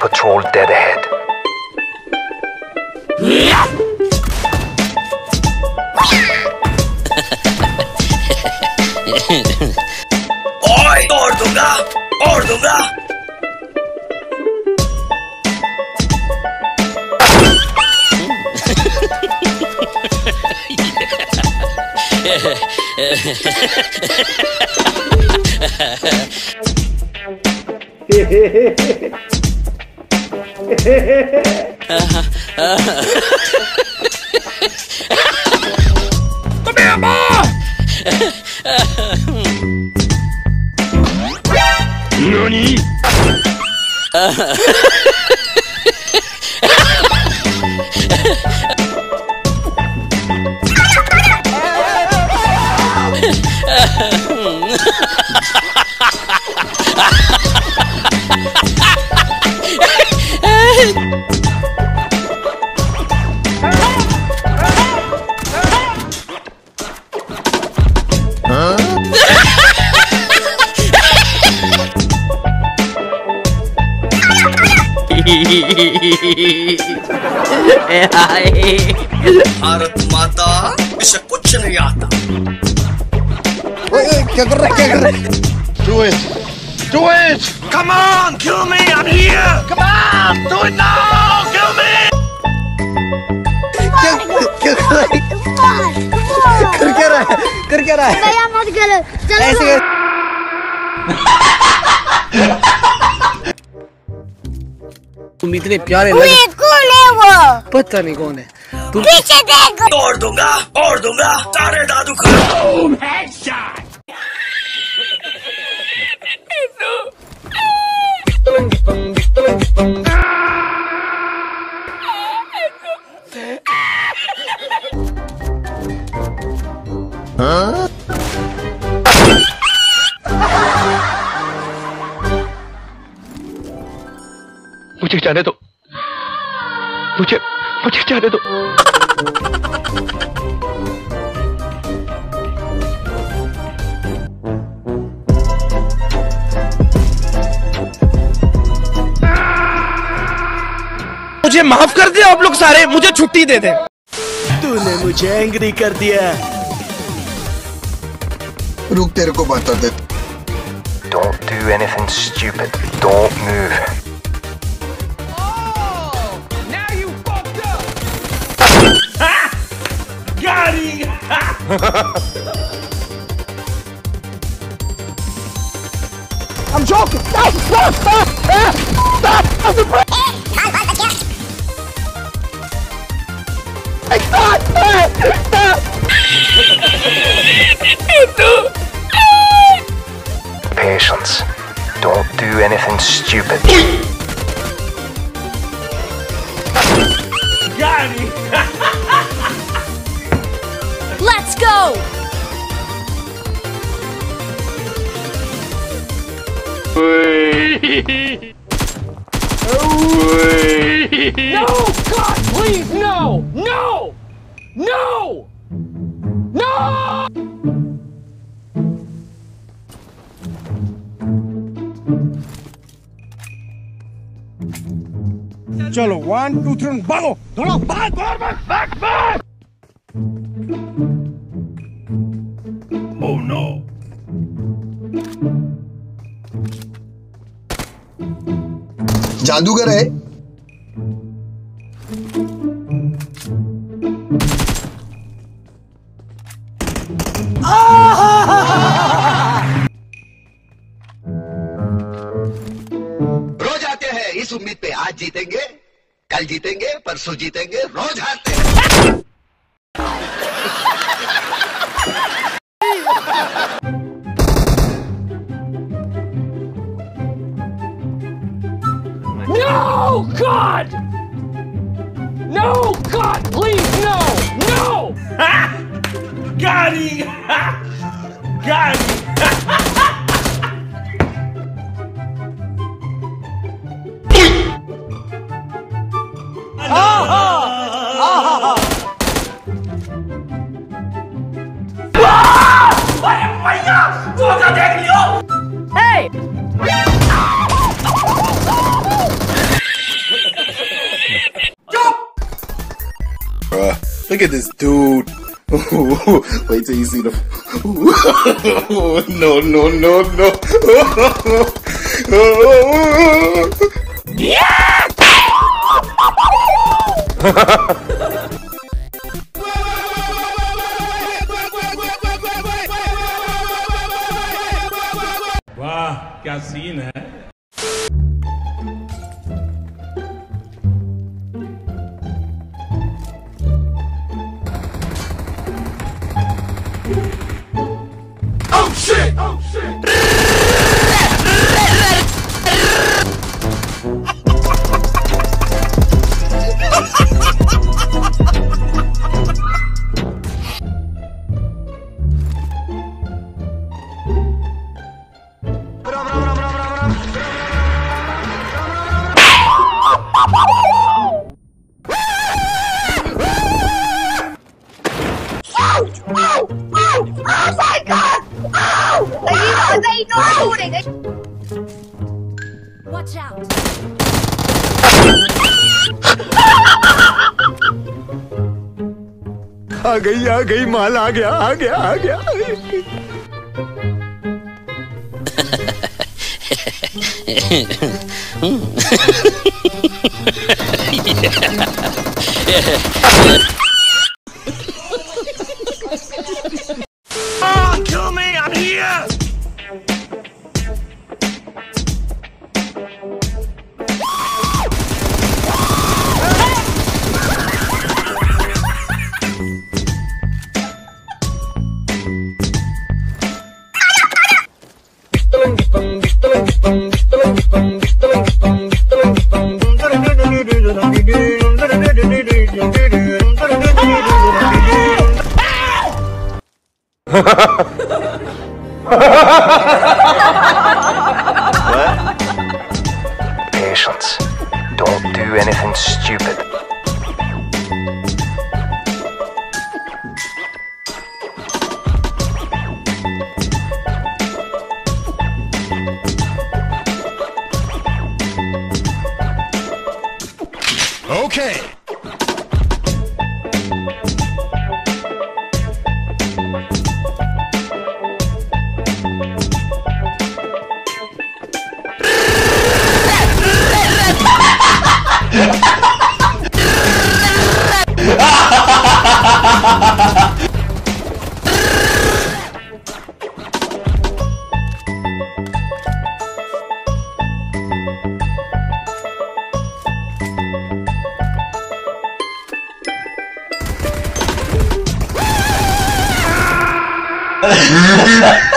patrol dead ahead. ओए तोड़ दूंगा तोड़ दूंगा Come here, Ma! Nani? Ha ha ha! Bharat माता इसे कुछ नहीं आता। क्या कर रहा है क्या कर रहा है? Do it! Do it! Come on, kill me, I'm here! Come on, do it now, kill me! क्या क्या कर रहा है? कर क्या रहा है? कर क्या रहा है? मत करो। चलो। ऐसे कर- तुम इतने प्यारे लगे कौन है वो? पता नहीं कौन है। तुम पीछे देखो। तोड़ दूँगा और दूँगा सारे दादू खा मुझे जाने दो। मुझे मुझे जाने दो। मुझे माफ़ कर दे आप लोग सारे मुझे छुट्टी दे दे। तूने मुझे एंग्री कर दिया। रुक तेरे को बता दे Don't do anything stupid. Don't move. I'm joking! No! No! Stop! Stop! Stop the break! Stop! Stop! Stop! Patience. Don't do anything stupid. No, God, please, no, no, no, no! चलो one two three भागो दौड़ो भाग भाग भाग भाग भाग जादूगर है। रोज आते हैं इस उम्मीद पे। आज जीतेंगे, कल जीतेंगे, परसों जीतेंगे, रोज हारते God! No, God, please, no, no! Got him! Got him! Look at this dude. Wait till you see the. no, no, no, no. वाह क्या सीन है Watch out. आ गई आ गई माल आ गया आ गया आ गया 嗯，哈哈哈哈哈哈！哈哈哈哈哈！Patience. Don't do anything stupid. Ha ha ha!